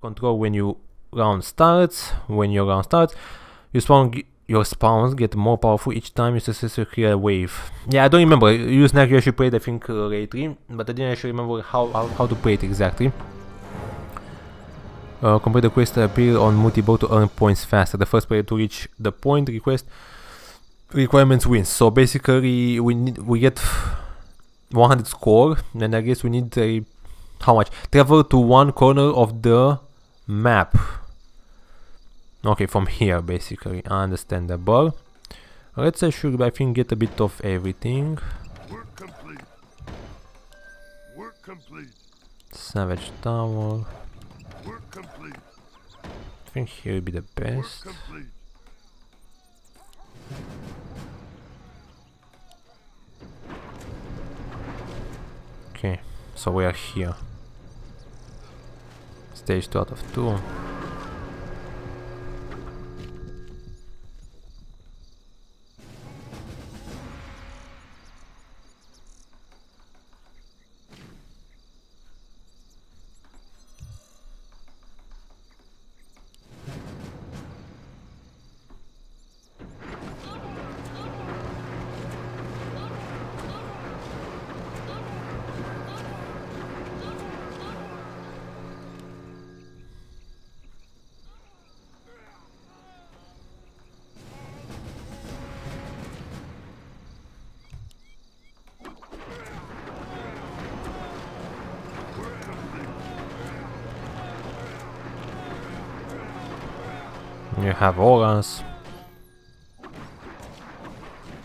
control when you round starts. When your round starts, you spawn your spawns get more powerful each time you successfully clear a wave. Yeah, I don't remember. You snack you actually played I think uh, 3, but I didn't actually remember how, how, how to play it exactly. Uh, complete the quest appear on multiboard to earn points faster. The first player to reach the point request requirements wins. So basically we need we get 100 score and I guess we need a how much? Travel to one corner of the map. Okay, from here basically, I understand the understandable. Let's actually, I think, get a bit of everything. Work complete. Work complete. Savage Tower. Work complete. I think here would be the best. Okay, so we are here. Stage 2 out of 2.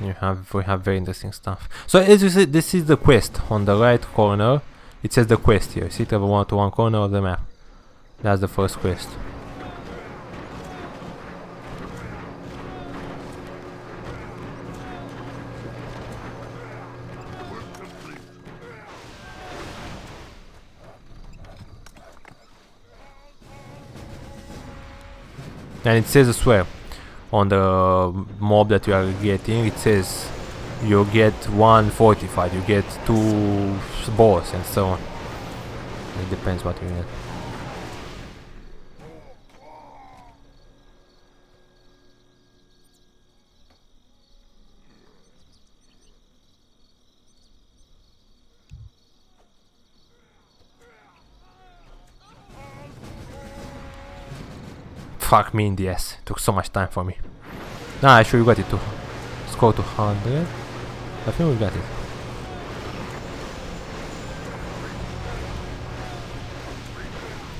You have we have very interesting stuff. So as you see this is the quest on the right corner. It says the quest here. See travel one to one corner of the map. That's the first quest. And it says as well on the mob that you are getting, it says you get one fortified, you get two boss and so on. It depends what you get. Fuck me in the ass. Took so much time for me. Nah, actually we got it too. Let's go to 100. I think we got it.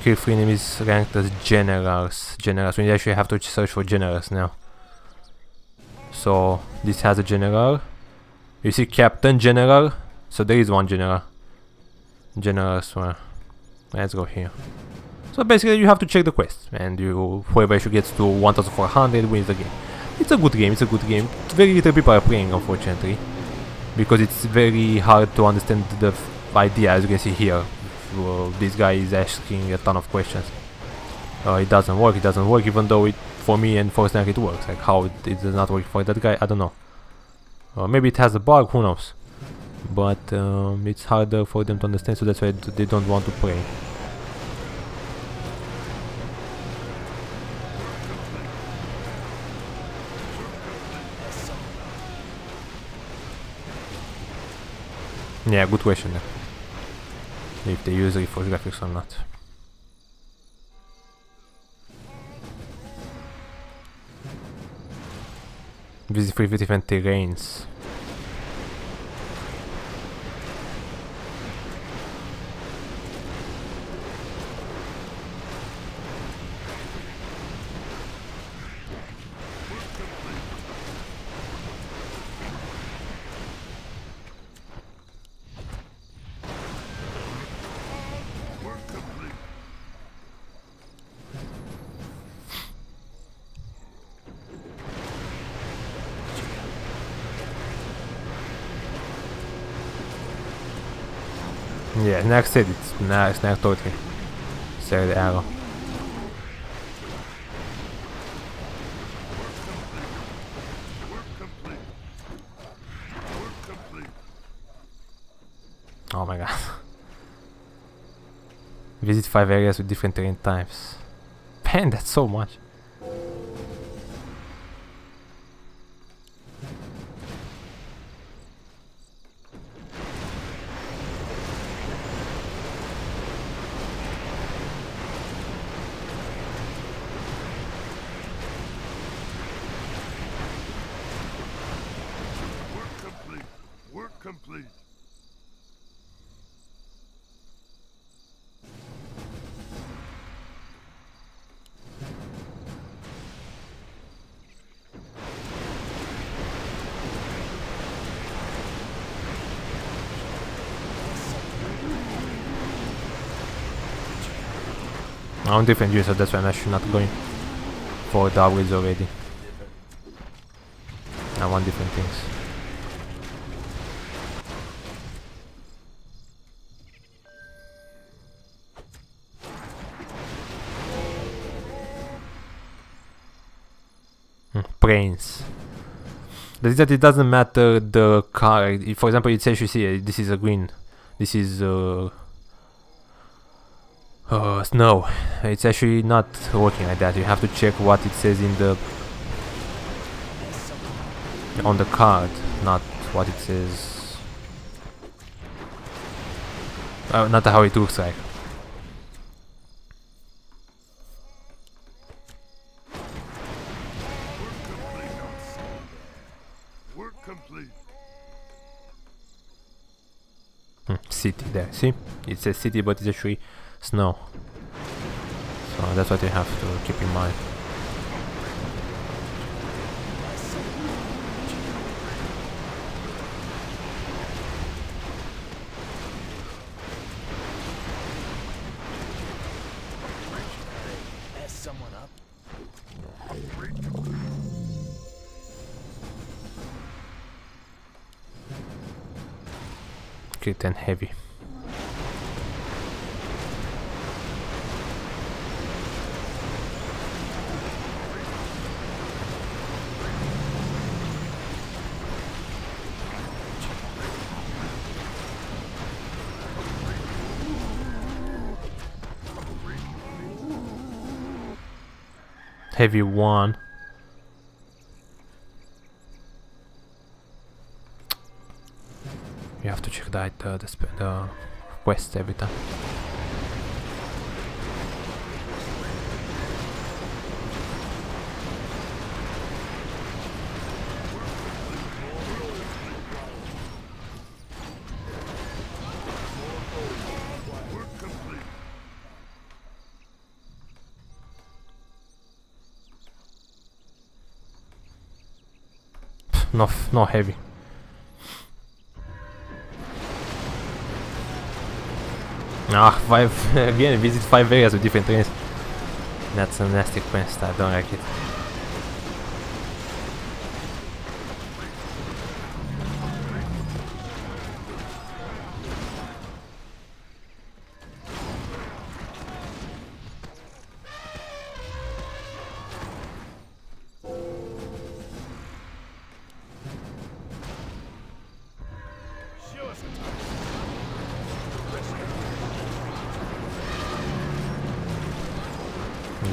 Kill three enemies ranked as generals. Generals. We actually have to search for generals now. So this has a general. You see Captain General. So there is one general. General as well. Let's go here. So basically you have to check the quest and you whoever actually gets to 1400 wins the game. It's a good game, it's a good game. Very little people are playing unfortunately. Because it's very hard to understand the idea as you can see here. Well, this guy is asking a ton of questions. Uh, it doesn't work, it doesn't work even though it for me and for Snack it works. Like how it, it does not work for that guy, I don't know. Uh, maybe it has a bug, who knows. But um, it's harder for them to understand so that's why they don't want to play. Yeah, good question. If they use reforged graphics or not. Visit free terrains. Yeah, next hit, it's nice, next totally. Say the arrow. Oh my god. Visit five areas with different terrain types. Man, that's so much. Work complete. Work complete. I'm different so that's why I'm actually not going for the upgrades already. I want different things. Hmm, Brains. That is that it doesn't matter the car. For example, it says you see uh, this is a green, this is uh, uh, snow. It's actually not working like that. You have to check what it says in the on the card, not what it says. Uh, not how it looks like. Hmm, city there. See, it says city, but it's actually snow. So that's what you have to keep in mind. Okay, heavy. Heavy one. You have to check that uh, the, the quest every time. No, f- no heavy. Ah, five again. Visit five areas with different trains. That's a nasty quest. I don't like it.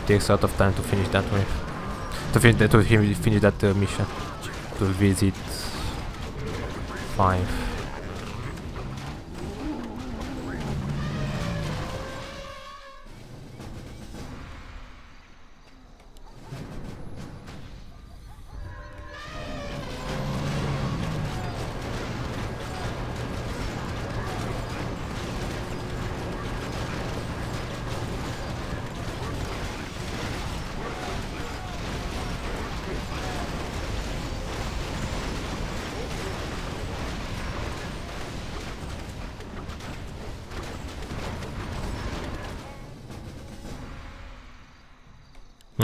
It takes a lot of time to finish that wave. To finish that, to finish that uh, mission. To visit five.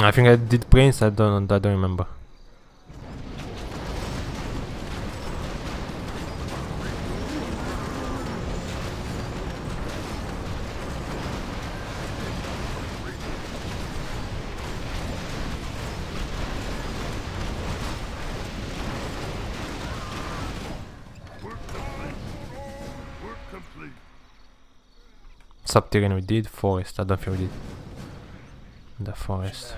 I think I did brains. I don't. I don't remember. Subterranean we did, forest, I don't think we did. The forest.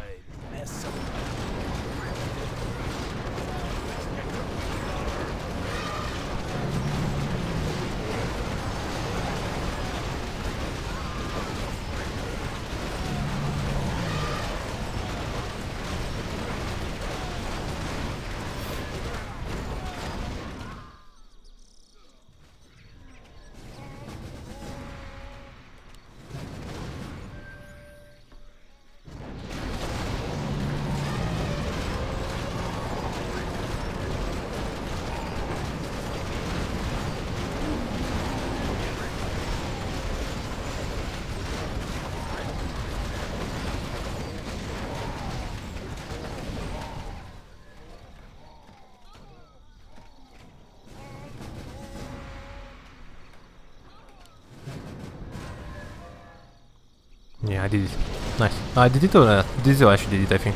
I did it. Nice. I did it or uh, this I actually did it, I think.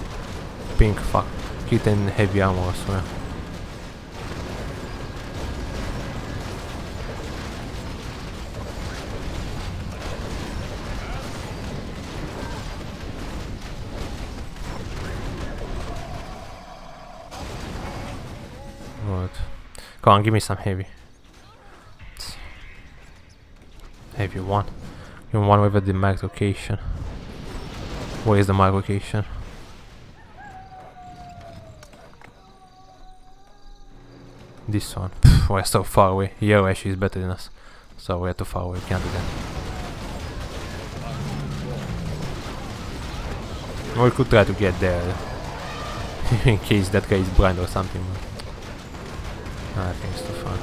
Pink, fuck. Kit and heavy armor, I swear. What? Come on, give me some heavy. Heavy one. Me one with the mark location. Where is the mark location? This one. Pff, we're so far away. Yellow actually is better than us. So we're too far away, can't do that. We could try to get there. Eh? in case that guy is blind or something. I think it's too far.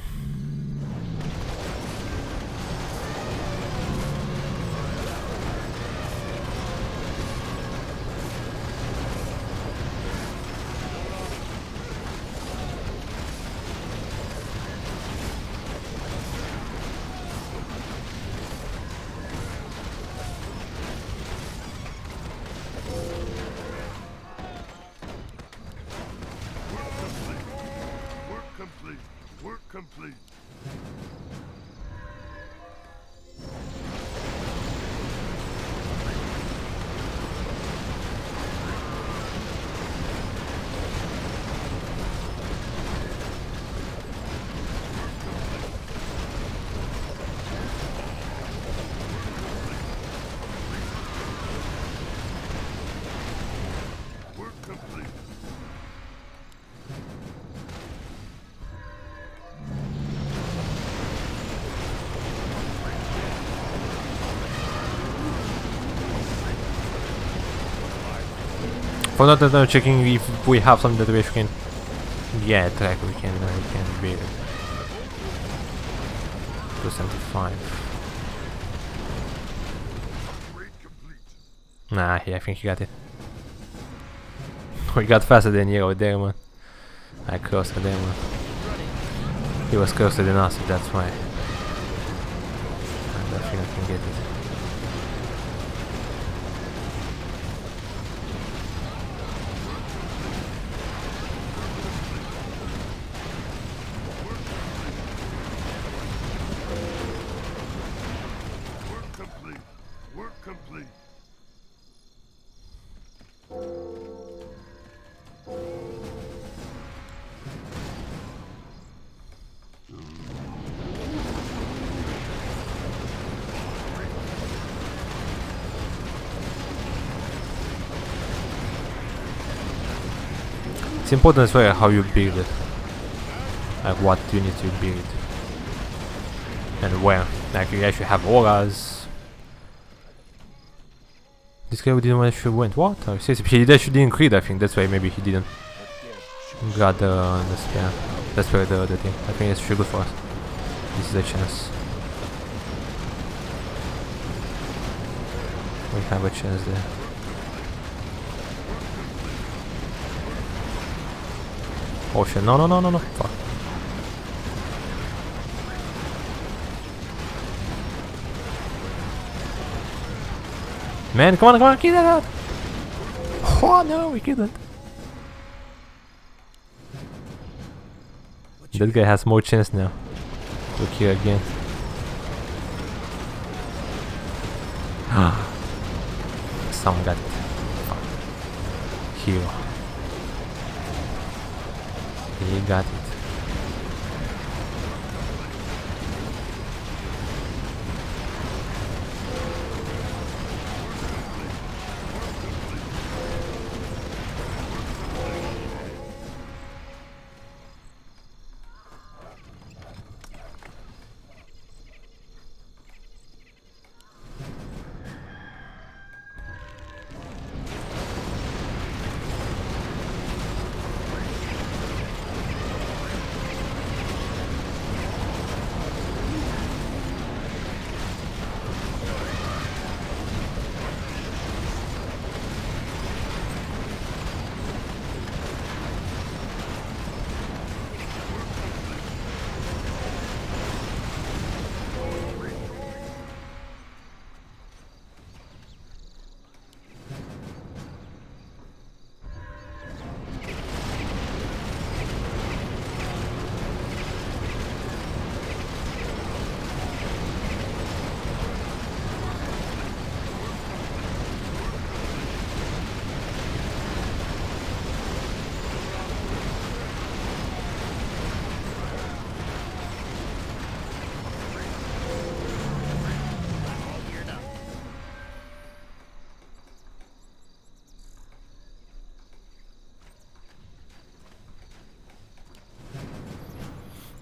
For that, I'm checking if we have something that we can get, like we can, uh, we can build. 275. Nah, yeah, I think he got it. We got faster than you there, man. I closer than man. He was closer than us, that's why. I don't think I can get it. It's important as well how you build it. Like what you need to build. And where. Like you actually have auras. This guy didn't actually went. What? Oh, he actually didn't crit, I think. That's why maybe he didn't. Got the, the spare. That's where the, the thing. I think it's actually good for us. This is a chance. We have a chance there. Oh shit, no, no, no, no, no. Fuck. Man, come on, come on, kill that out! Oh no, we it. That guy has more chance now. to kill again. Ah. Someone got it. Hero. He got it.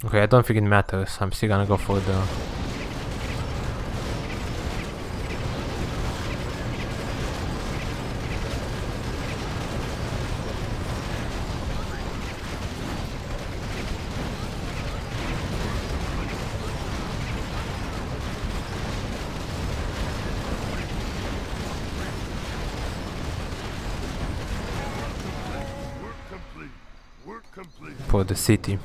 Okay, I don't think it matters. I'm still gonna go for the... Work complete. Work complete. for the city.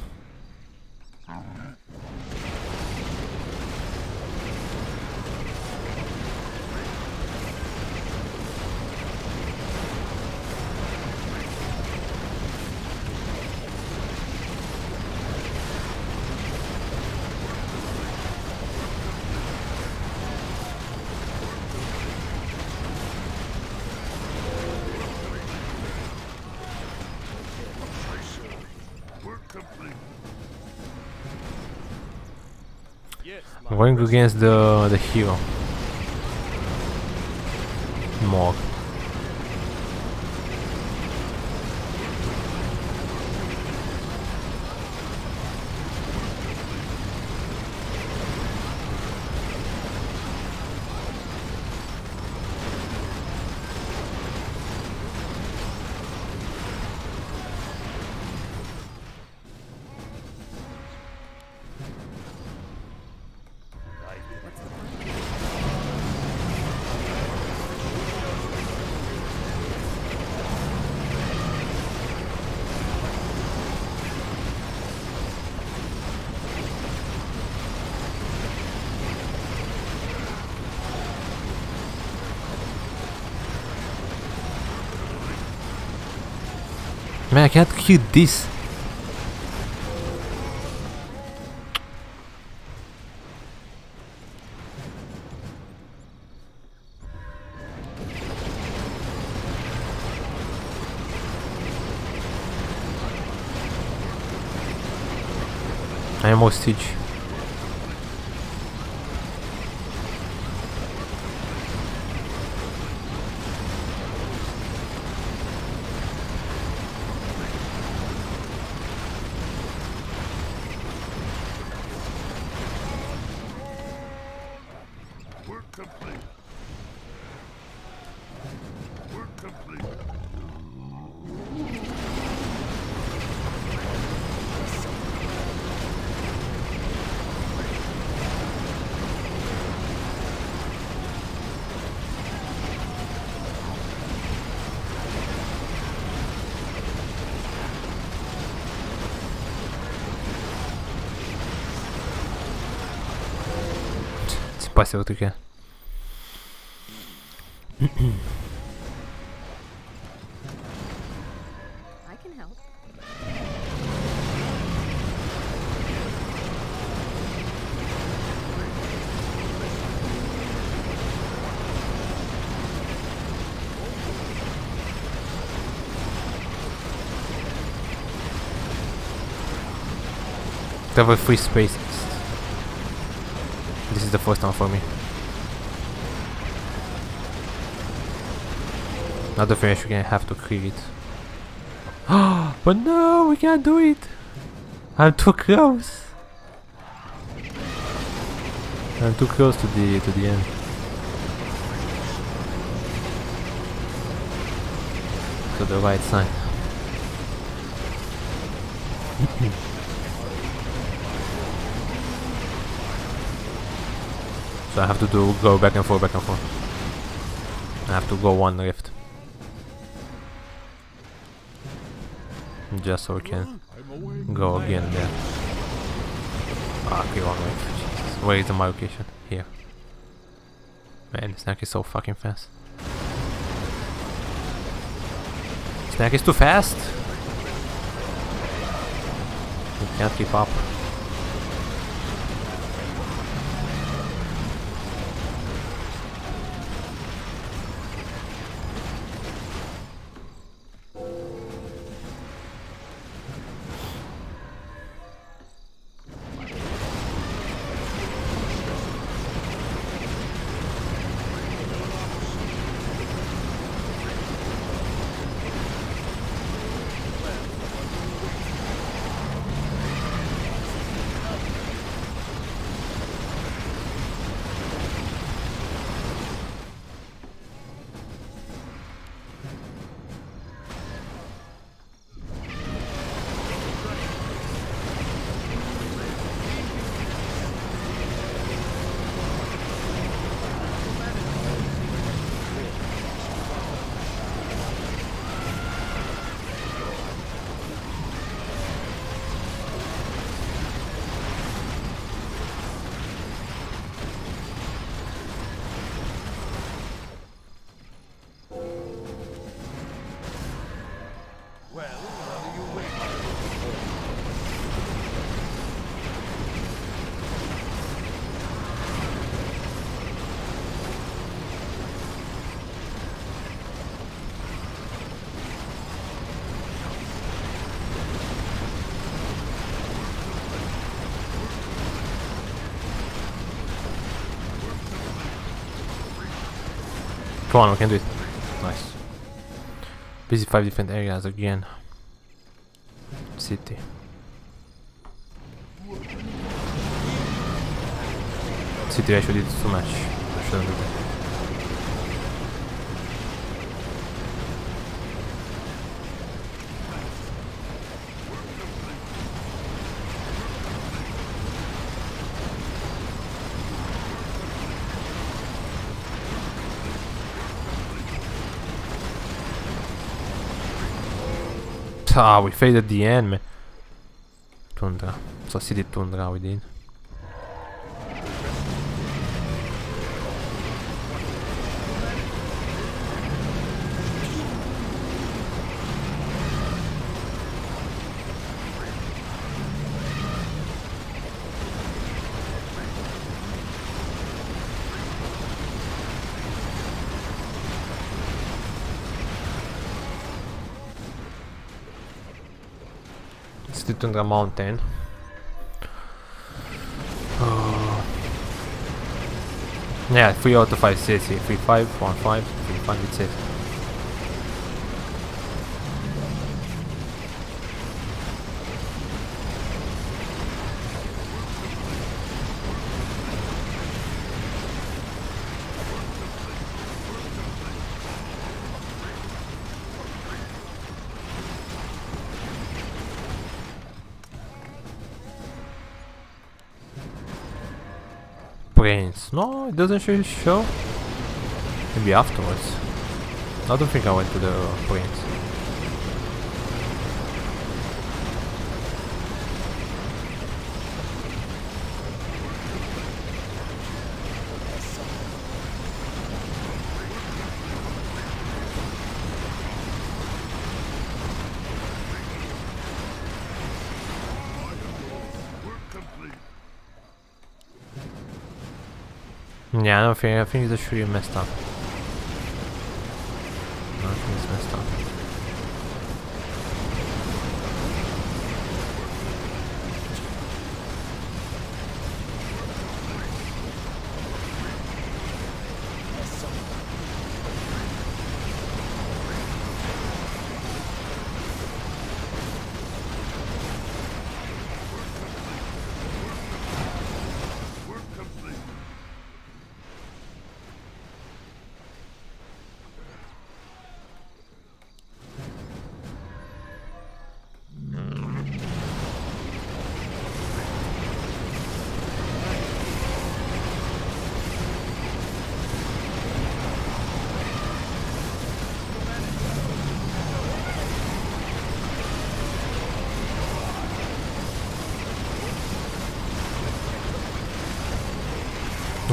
I'm going against the the hero. Morg. Man, I can't kill this. I am hostage. впасть вот таки. Давай Space. The first time for me. Not the finish, we're gonna have to clear it. but no, we can't do it! I'm too close! I'm too close to the to the end. To the right side. so I have to do go back and forth, back and forth. I have to go one lift. Just so we can go again there. Ah, okay, one lift. Jesus. Where is my location? Here. Man, Snack is so fucking fast. Snack is too fast! We can't keep up. Come on, we can do it. Nice. Visit five different areas again. City. City, I should did too much. I shouldn't do that. Ah, we faded the end, man. Tundra. So city tundra we did. City Tundra Mountain. Uh, yeah, 3 out of 5 says here. 3 5, 1 5, 3 5 it says. No, it doesn't really show. Maybe afterwards. I don't think I went to the brains. complete. I think it's actually messed up. No, I think it's messed up.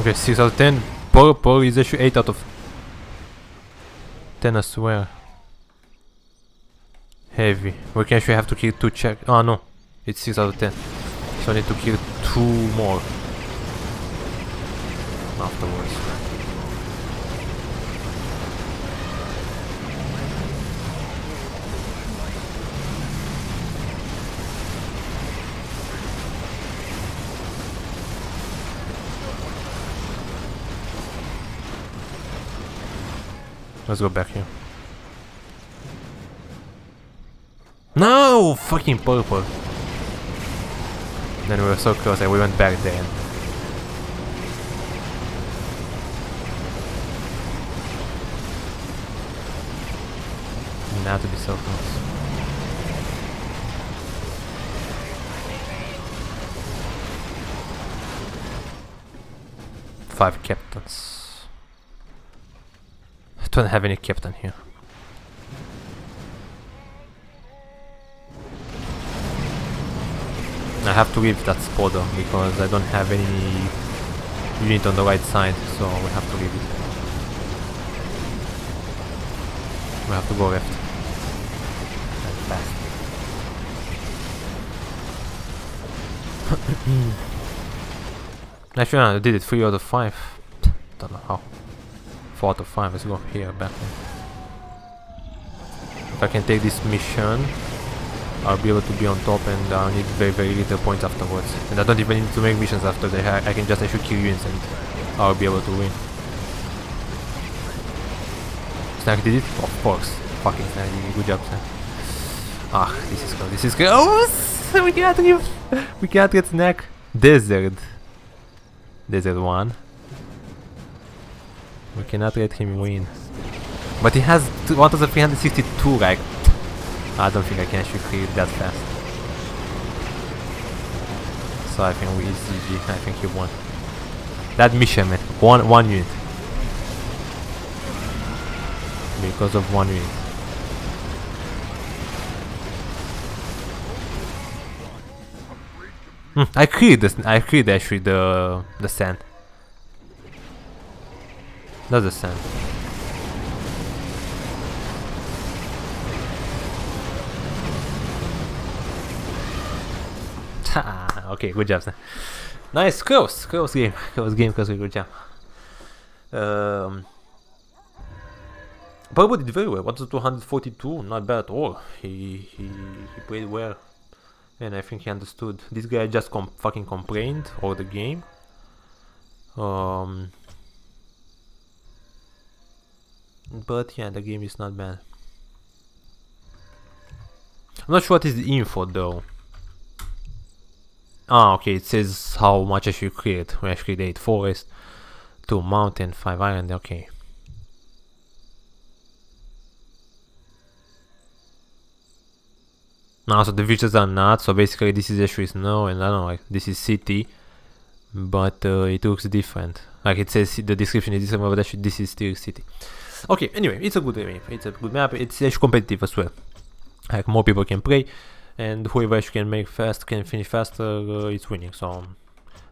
Okay, 6 out of 10. Purple is actually 8 out of 10 I swear. Heavy. We can actually have to kill 2 check. Oh no. It's 6 out of 10. So I need to kill 2 more. Afterwards. Let's go back here. No! Fucking purple. Then we were so close and we went back there. Now to be so close. Five captains. Don't have any captain here. I have to leave that spot though because I don't have any unit on the right side, so we have to leave it. We have to go left. And fast. Actually, I did it 3 out of 5. Don't know how. 4 out of 5, let's go here, back. If I can take this mission, I'll be able to be on top and I'll need very very little points afterwards. And I don't even need to make missions after that, I can just actually kill units and I'll be able to win. Snack did it? Of course. Fucking Snack did it. Good job, Snack. Ah, this is good. This is close! We can't give... We can't get Snack. Desert. Desert 1. We cannot let him win. But he has 1362 like I don't think I can actually clear that fast. So I think we GG. I think he won. That mission, man. One one unit. Because of one unit. Hmm, I cleared this. I cleared actually the the sand. That's the sand. okay, good job, sir. Nice, close, close game, close game, close game, good job. Um, Purple did very well. What's the 242? Not bad at all. He he he played well, and I think he understood. This guy just com fucking complained all the game. Um, but yeah, the game is not bad. I'm not sure what is the info though. Ah, okay, it says how much I should create. We actually did forest, 2 mountain, 5 island, okay. Now, so the features are not, so basically this is actually snow, and I don't know, like, this is city, but uh, it looks different. Like, it says the description is different, but actually this is still city. Okay, anyway, it's a good map, it's a good map, it's actually competitive as well. Like, more people can play and whoever can make fast can finish faster uh, is winning so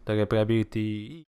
the replayability